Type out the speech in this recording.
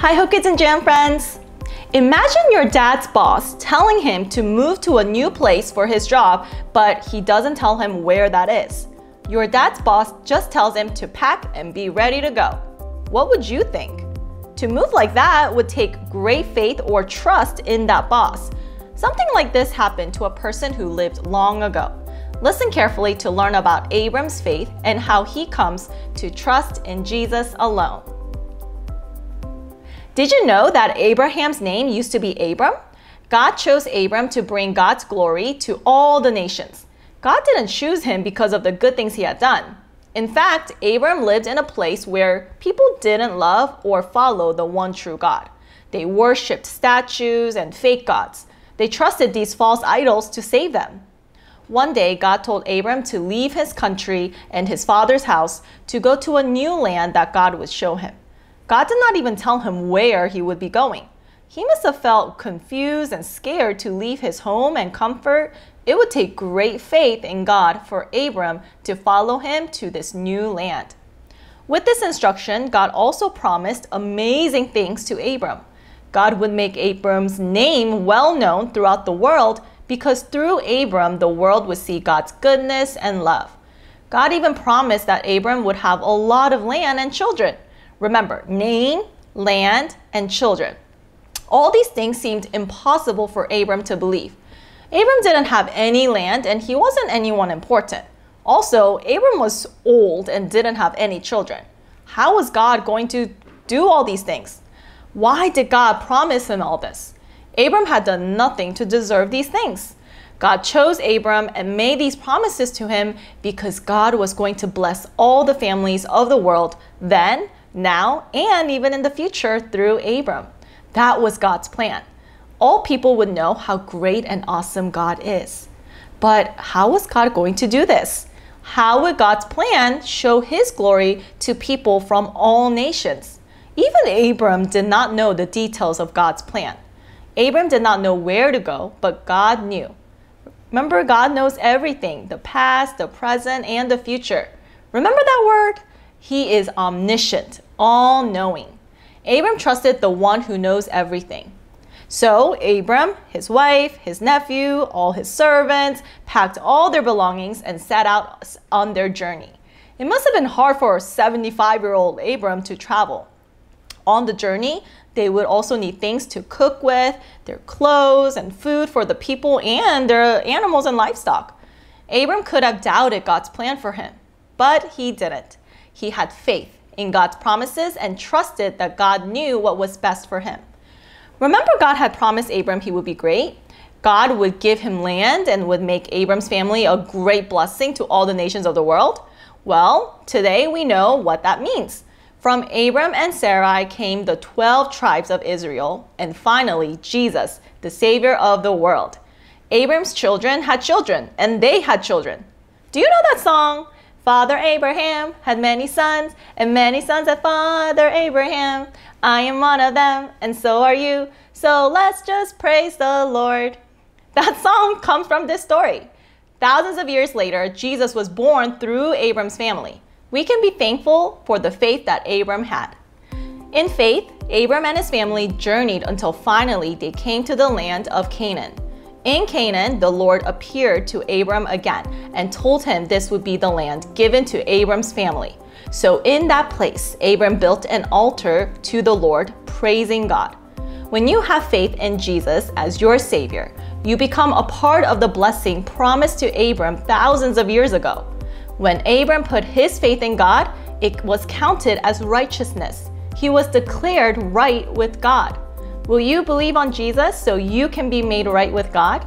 Hi, Hope Kids and Jam friends! Imagine your dad's boss telling him to move to a new place for his job, but he doesn't tell him where that is. Your dad's boss just tells him to pack and be ready to go. What would you think? To move like that would take great faith or trust in that boss. Something like this happened to a person who lived long ago. Listen carefully to learn about Abram's faith and how he comes to trust in Jesus alone. Did you know that Abraham's name used to be Abram? God chose Abram to bring God's glory to all the nations. God didn't choose him because of the good things he had done. In fact, Abram lived in a place where people didn't love or follow the one true God. They worshipped statues and fake gods. They trusted these false idols to save them. One day, God told Abram to leave his country and his father's house to go to a new land that God would show him. God did not even tell him where he would be going. He must have felt confused and scared to leave his home and comfort. It would take great faith in God for Abram to follow him to this new land. With this instruction, God also promised amazing things to Abram. God would make Abram's name well known throughout the world because through Abram, the world would see God's goodness and love. God even promised that Abram would have a lot of land and children. Remember, name, land, and children. All these things seemed impossible for Abram to believe. Abram didn't have any land and he wasn't anyone important. Also, Abram was old and didn't have any children. How was God going to do all these things? Why did God promise him all this? Abram had done nothing to deserve these things. God chose Abram and made these promises to him because God was going to bless all the families of the world then now, and even in the future through Abram. That was God's plan. All people would know how great and awesome God is. But how was God going to do this? How would God's plan show his glory to people from all nations? Even Abram did not know the details of God's plan. Abram did not know where to go, but God knew. Remember, God knows everything the past, the present, and the future. Remember that word? He is omniscient, all knowing. Abram trusted the one who knows everything. So Abram, his wife, his nephew, all his servants packed all their belongings and set out on their journey. It must have been hard for a 75 year old Abram to travel. On the journey, they would also need things to cook with, their clothes and food for the people and their animals and livestock. Abram could have doubted God's plan for him, but he didn't. He had faith in God's promises and trusted that God knew what was best for him. Remember, God had promised Abram he would be great. God would give him land and would make Abram's family a great blessing to all the nations of the world. Well, today we know what that means. From Abram and Sarai came the 12 tribes of Israel, and finally, Jesus, the Savior of the world. Abram's children had children, and they had children. Do you know that song? Father Abraham had many sons, and many sons had Father Abraham. I am one of them, and so are you. So let's just praise the Lord. That song comes from this story. Thousands of years later, Jesus was born through Abram's family. We can be thankful for the faith that Abram had. In faith, Abram and his family journeyed until finally they came to the land of Canaan. In Canaan, the Lord appeared to Abram again and told him this would be the land given to Abram's family. So in that place, Abram built an altar to the Lord, praising God. When you have faith in Jesus as your Savior, you become a part of the blessing promised to Abram thousands of years ago. When Abram put his faith in God, it was counted as righteousness. He was declared right with God. Will you believe on Jesus so you can be made right with God?